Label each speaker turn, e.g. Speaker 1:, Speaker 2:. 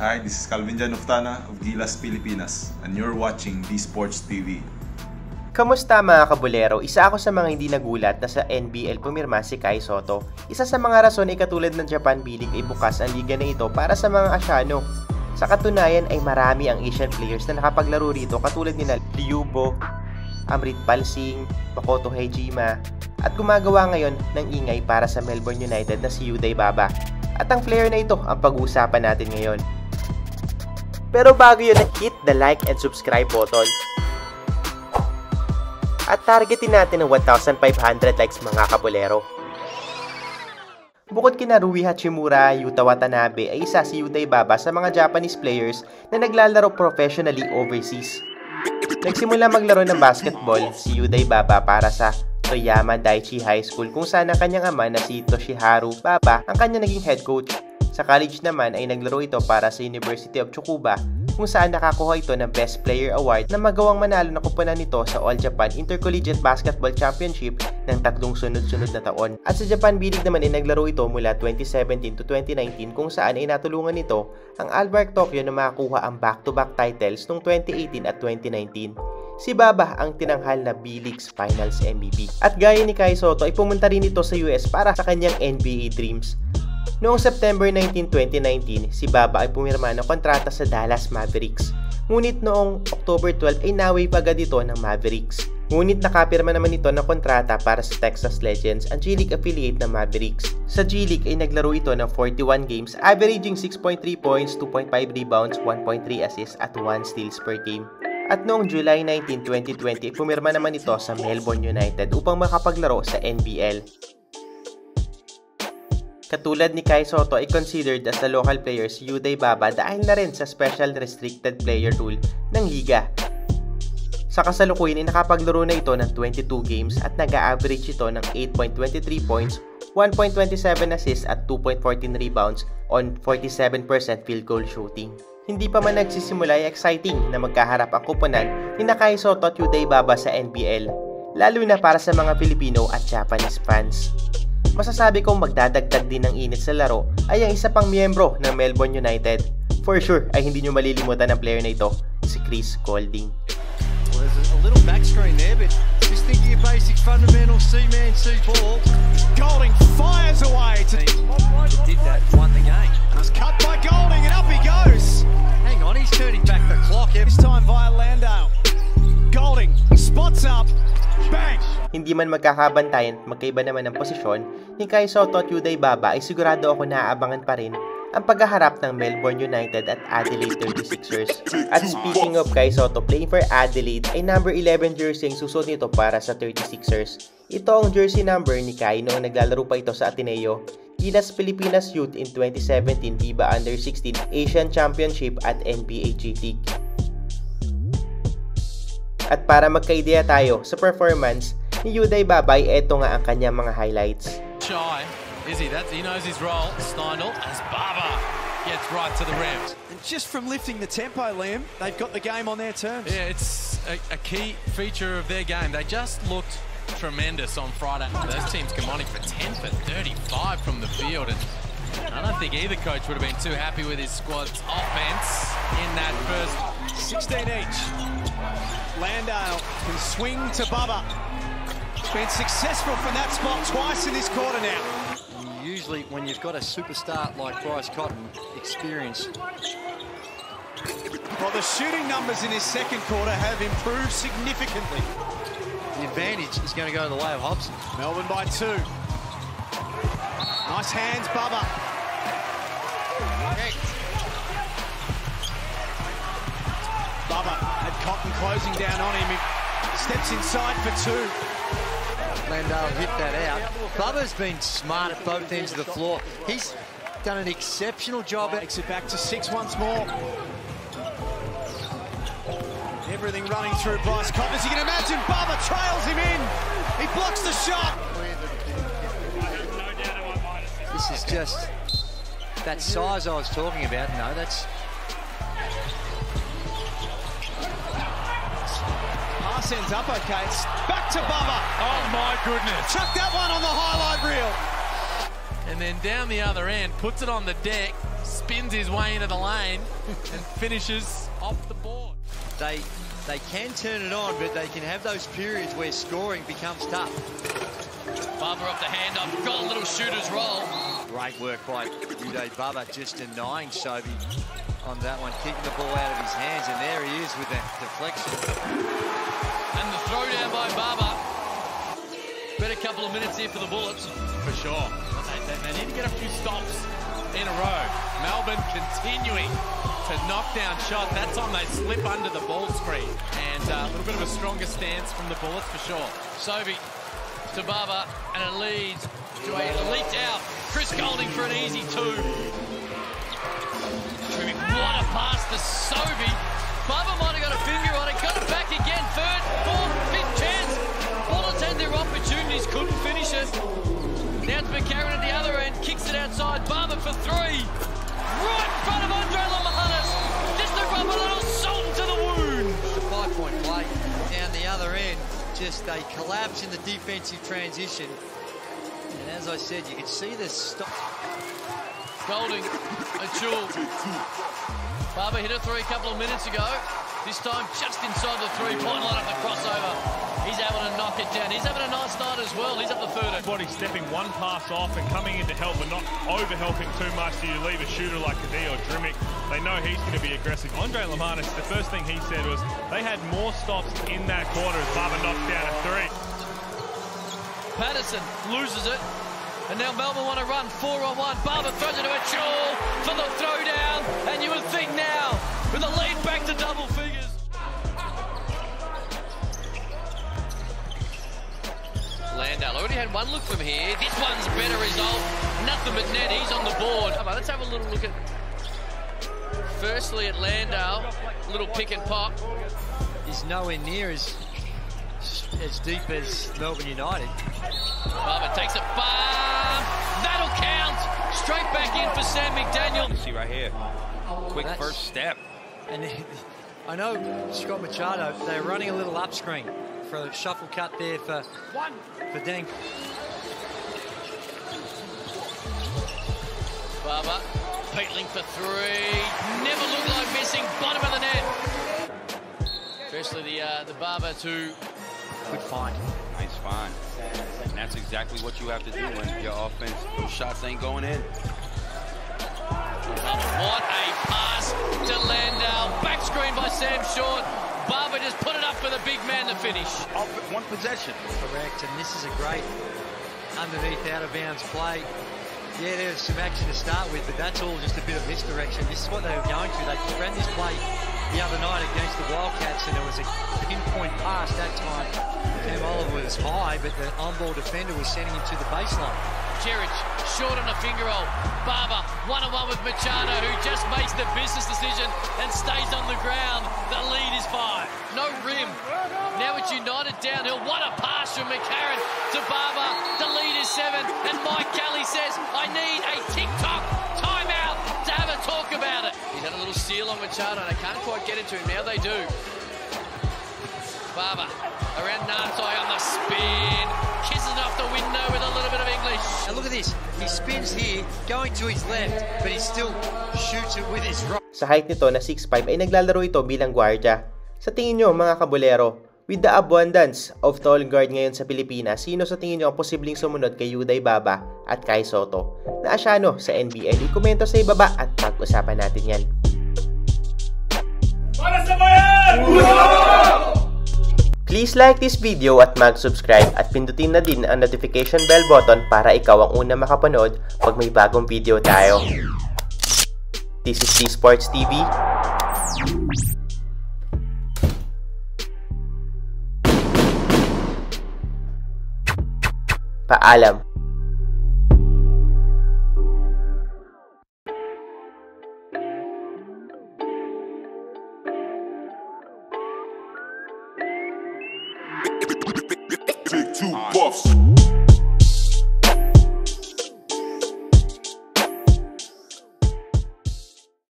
Speaker 1: Hi, this is Calvin Januftana of Gilas, Pilipinas, and you're watching D Sports TV.
Speaker 2: Kamusta mga kabulero? Isa ako sa mga hindi nagulat na sa NBL pumirma si Kai Soto. Isa sa mga rason ay katulad ng Japan B-League ay bukas ang liga na ito para sa mga Asyano. Sa katunayan ay marami ang Asian players na nakapaglaro rito katulad nila Liubo, Amrit Palsing, Makoto Hejima, at gumagawa ngayon ng ingay para sa Melbourne United na si Yuday Baba. At ang player na ito ang pag-uusapan natin ngayon. Pero bago yun, hit the like and subscribe button at targetin natin ng 1,500 likes mga kabulero. Bukod kina Rui Hachimura, Yuta Watanabe ay isa si Yuta Ibaba sa mga Japanese players na naglalaro professionally overseas. Nagsimula maglaro ng basketball si Yuta Ibaba para sa Toyama Daiichi High School kung saan ang kanyang ama na si Toshiharu Baba ang kanyang naging head coach. Sa college naman ay naglaro ito para sa University of Tsukuba kung saan nakakuha ito ng Best Player Award na magawang manalo na kuponan nito sa All Japan Intercollegiate Basketball Championship ng tatlong sunod-sunod na taon. At sa Japan B-League naman ay naglaro ito mula 2017 to 2019 kung saan ay natulungan nito ang Albark Tokyo na makakuha ang back-to-back titles noong 2018 at 2019 si Baba ang tinanghal na B-League's Finals MVP. At gaya ni Kai Soto ay pumunta rin ito sa US para sa kanyang NBA dreams. Noong September 19, 2019, si Baba ay pumirma ng kontrata sa Dallas Mavericks. Ngunit noong October 12 ay naway pagad ito ng Mavericks. Ngunit nakapirma naman ito ng kontrata para sa Texas Legends, ang G-League affiliate ng Mavericks. Sa G-League ay naglaro ito ng 41 games, averaging 6.3 points, 2.5 rebounds, 1.3 assists at 1 steals per game. At noong July 19, 2020, pumirma naman ito sa Melbourne United upang makapaglaro sa NBL. Katulad ni Kai Soto ay considered as the local player si Yuday Baba dahil na rin sa special restricted player rule ng liga. Sa kasalukuyan ay nakapaglaro na ito ng 22 games at nag-average ito ng 8.23 points, 1.27 assists at 2.14 rebounds on 47% field goal shooting. Hindi pa man nagsisimula ay exciting na magkaharap ang kuponan ni Nakai Soto at Yuday Baba sa NBL, lalo na para sa mga Filipino at Japanese fans masasabi kong magdadagdag din ng init sa laro ay ang isa pang miyembro ng Melbourne United. For sure ay hindi nyo malilimutan ang player na ito, si Chris Golding.
Speaker 3: Well, there's a little back screen there, but just thinking of basic fundamental C-man, C-ball. Golding fires away to... Did that, won the game. It's cut by Golding and up he goes. Hang on, he's turning back the clock. This time via Landale. Golding spots up.
Speaker 2: Hindi man magkakabantayan at magkaiba naman ng posisyon, ni Kai Soto at Yuday Baba ay sigurado ako naaabangan pa rin ang paghaharap ng Melbourne United at Adelaide 36ers. At speaking of Kai Soto playing for Adelaide ay number 11 jersey ang susunod nito para sa 36ers. Ito ang jersey number ni Kai noong naglalaro pa ito sa Ateneo Gilas Pilipinas Youth in 2017 FIBA Under-16 Asian Championship at NBA G League. At para magka-ideya tayo sa performance ni Yudai Babay, eto nga ang kanyang mga highlights.
Speaker 4: Shy, is he? That's, he knows his role. Steindl as Baba gets right to the rim.
Speaker 3: And just from lifting the tempo, Liam, they've got the game on their terms.
Speaker 4: Yeah, it's a, a key feature of their game. They just looked tremendous on Friday. Those teams combining for 10 for 35 from the field. And I don't think either coach would have been too happy with his squad's offense in that first
Speaker 3: 16 each. Landale can swing to Bubba. Been successful from that spot twice in this quarter now.
Speaker 5: Usually when you've got a superstar like Bryce Cotton, experience.
Speaker 3: Well, the shooting numbers in his second quarter have improved significantly.
Speaker 5: The advantage is going to go the way of Hopson.
Speaker 3: Melbourne by two. Nice hands, Bubba. Bubba had Cotton closing down on him. He steps inside for two.
Speaker 5: Landale hit that out. Bubba's been smart at both ends of the floor. He's done an exceptional job.
Speaker 3: Takes it back to six once more. Everything running through Bryce Cotton. As you can imagine, Bubba trails him in. He blocks the shot.
Speaker 5: This is just that size I was talking about. No, that's
Speaker 3: Pass ends up okay. Back to Bubba.
Speaker 4: Oh my goodness.
Speaker 3: Chuck that one on the highlight reel.
Speaker 4: and then down the other end, puts it on the deck, spins his way into the lane, and finishes off the board.
Speaker 5: They they can turn it on, but they can have those periods where scoring becomes tough.
Speaker 4: Baba off the handoff, got a little shooter's roll.
Speaker 5: Great work by Yudai Baba, just denying Sobey on that one, kicking the ball out of his hands, and there he is with that deflection.
Speaker 4: Couple of minutes here for the Bullets. For sure. They, they, need to get a few stops in a row. Melbourne continuing to knock down shots. That time they slip under the ball screen. And uh, a little bit of a stronger stance from the Bullets for sure. Sobey to Baba, and it leads to a leaked out. Chris Goulding for an easy two. What a pass to Sobey. Couldn't. Now to McCarron at the other end, kicks it outside. Baba for three. Right in front of Andre Lemanis. Just to rub a little salt into the wound.
Speaker 5: The five-point play down the other end, just a collapse in the defensive transition. And as I said, you can see the stop.
Speaker 4: Goulding, a jewel. Baba hit a three a couple of minutes ago. This time just inside the three-point line of the crossover. He's able to knock it down. He's having a nice night as well. He's up the third.
Speaker 6: Body stepping one pass off and coming in to help, but not over helping too much. So you leave a shooter like Cadee or Drmic. They know he's going to be aggressive. Andre Lemanis, the first thing he said was they had more stops in that quarter as Baba knocks down a three.
Speaker 4: Patterson loses it. And now Melbourne want to run four on one. Baba throws it to Acuil for the throwdown. And you would think now, with a lead back to double figures. Landale already had one look from here. This one's a better result. Nothing but net. He's on the board. Come on, let's have a little look at. Firstly at Landale, little pick and pop.
Speaker 5: Is nowhere near as as deep as Melbourne United.
Speaker 4: Baba takes it far. That'll count. Straight back in for Sam McDaniel.
Speaker 7: See right here. Quick
Speaker 5: That's-
Speaker 7: first step.
Speaker 5: And I know Scott Machado, they're running a little up screen for a shuffle cut there for, One. for Dan.
Speaker 4: Baba, Peatling for three. Never looked like missing. Bottom of the net. Firstly, the uh, the Baba to
Speaker 5: Good find.
Speaker 7: Nice find. And that's exactly what you have to do when your offense, those shots ain't going in.
Speaker 4: What a pass to Landale. Back screen by Sam Short. Baba just put it up for the big man to finish.
Speaker 7: Off one possession.
Speaker 5: Correct, and this is a great underneath out of bounds play. Yeah, there's some action to start with, but that's all just a bit of misdirection. This is what they were going to. They ran this play the other night against the Wildcats, and it was a pinpoint pass that time. Cam Oliver was high, but the on-ball defender was sending him to the baseline.
Speaker 4: Cheric, short on a finger roll. Baba, one-on-one with Machado, who just makes the business decision and stays on the ground. The lead is five. No rim. Now it's United downhill. What a pass from McCarron to Baba. The lead is seven. And Mike Kelly says, I need a TikTok timeout to have a talk about it. He's had a little seal on Machado, and I can't quite get into him. Now they do. Baba around Nartai on the spin. Off the window with a little bit of English.
Speaker 5: And look at this. He spins here, going to his left, but he still shoots it with his right.
Speaker 2: Sa height nito na 6'5 ay naglalaro ito bilang gwardya. Sa tingin nyo mga kabulero, with the abundance of tall guard ngayon sa Pilipinas, sino sa tingin nyo ang posibleng sumunod kay Uday Baba at Kai Soto? Na asyano sa NBL? I-komento sa ibaba at pag-usapan natin yan. Please like this video at mag-subscribe at pindutin na din ang notification bell button para ikaw ang una makapanood pag may bagong video tayo. This is D Sports TV. Paalam.